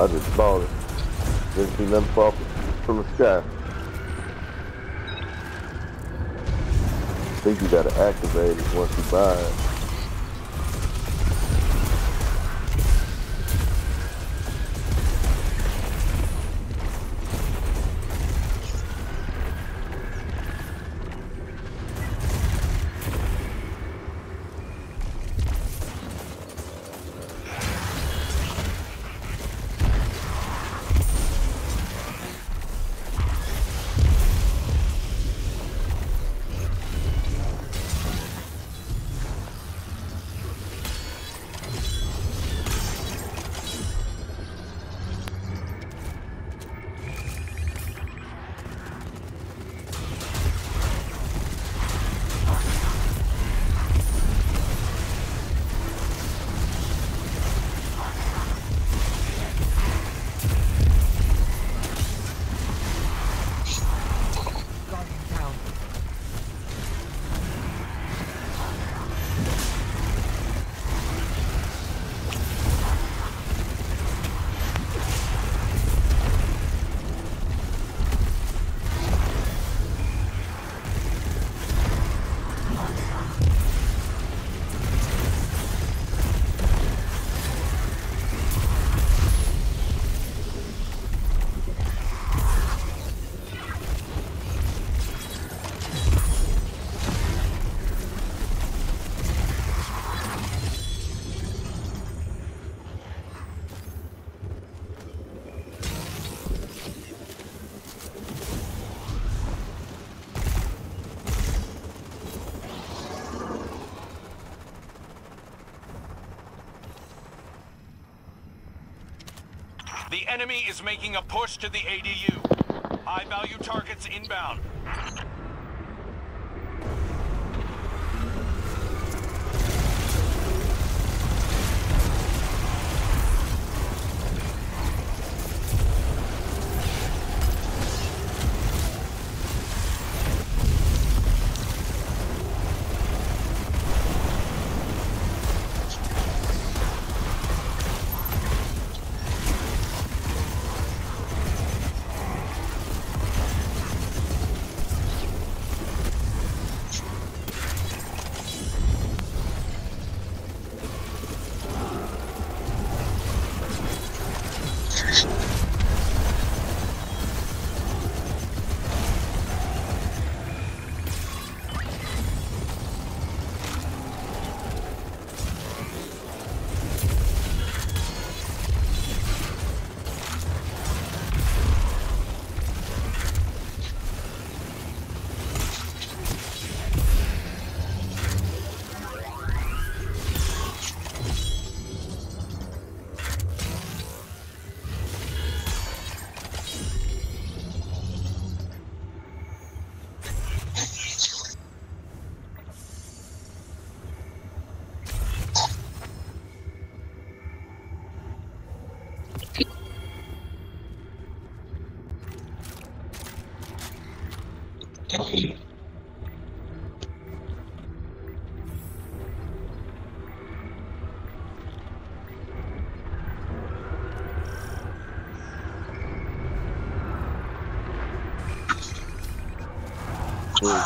I just bought it. Didn't see nothing fall from the sky. I think you gotta activate it once you buy it. Enemy is making a push to the ADU. High value targets inbound.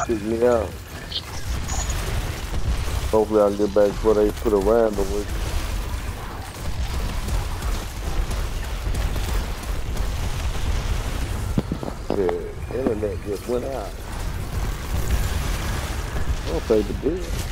It kick me out. Hopefully I can get back before they put a random with it. The internet just went out. I'll pay the bill.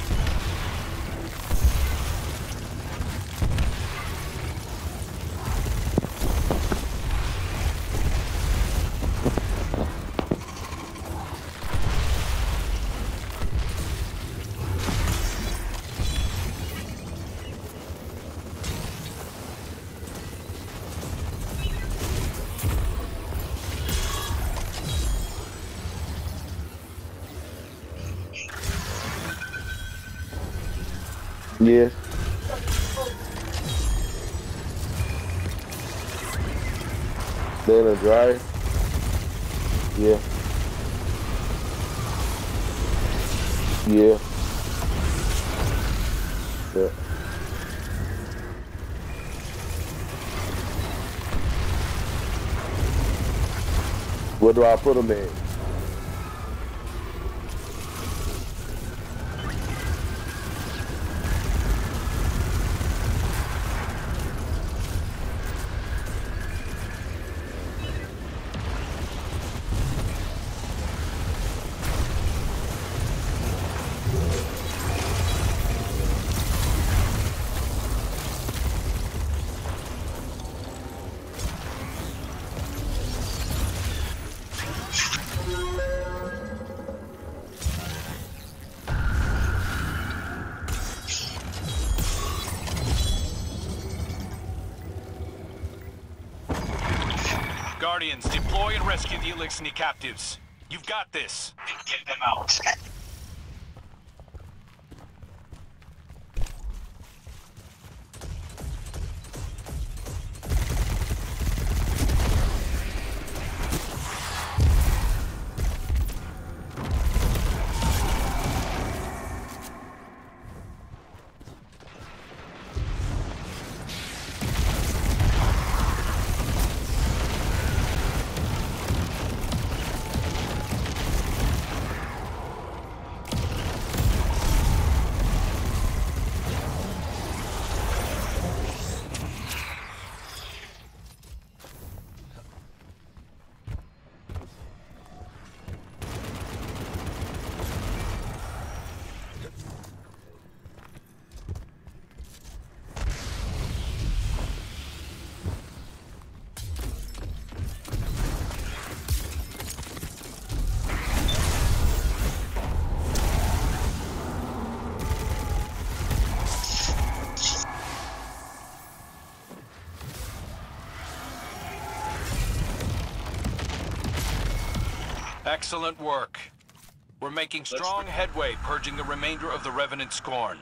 Yeah. They in a dryer? Yeah. Yeah. Yeah. Where do I put them in? Guardians, deploy and rescue the Eliksni captives. You've got this. Get them out. Excellent work. We're making strong headway purging the remainder of the Revenant Scorn.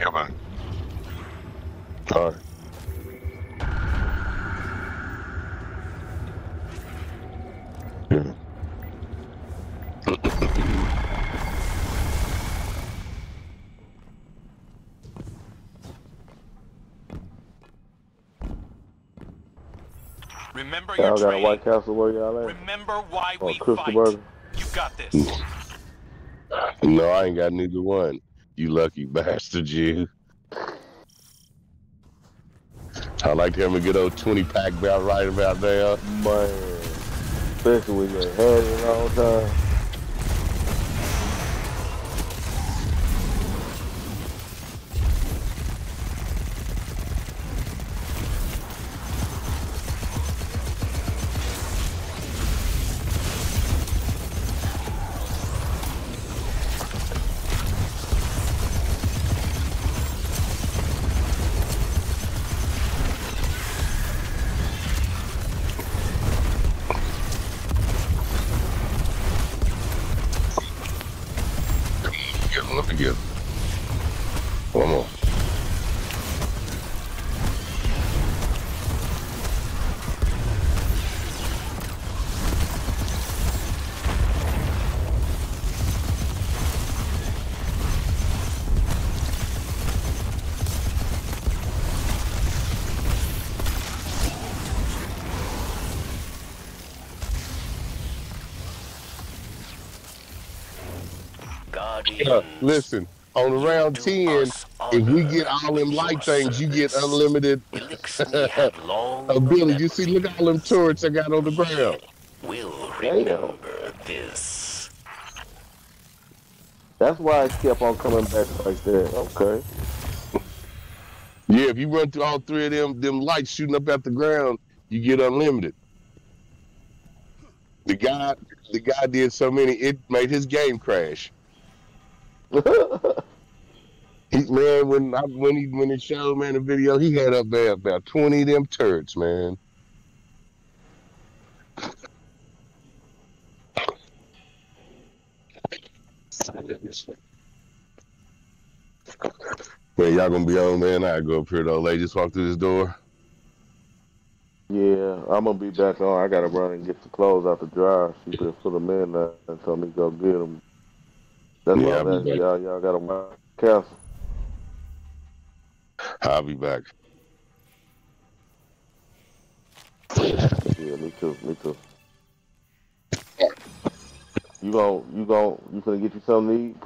Yeah, man. All right. Yeah. Remember your Y'all got a training. White Castle where y'all at? Remember why Or we Krystal fight. Burger? You got this. No, I ain't got neither one. You lucky bastard, you. I like to have a good old 20 pack about right about there. Man, especially when you had it in a long time. One more. Listen, on round 10, if we get all them light things, you get unlimited long ability. You see, look at all them turrets I got on the ground. We'll Damn. remember this. That's why I kept on coming back like that. Okay. Yeah, if you run through all three of them, them lights shooting up at the ground, you get unlimited. The guy, the guy did so many, it made his game crash. He man, when I, when he when it showed man the video, he had up there about twenty of them turrets, man. Man, y'all gonna be on, man. I go up here though. Lady, just walk through this door. yeah, I'm gonna be back on. I gotta run and get the clothes out the dryer. She been put them in there and told me to go get them. That's Yeah, why I'll be I'm asking y'all. Y'all got a White Castle. I'll be back. Yeah, me too. Me too. You gon' you gon' you gonna get you something to eat?